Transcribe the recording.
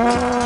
Oh.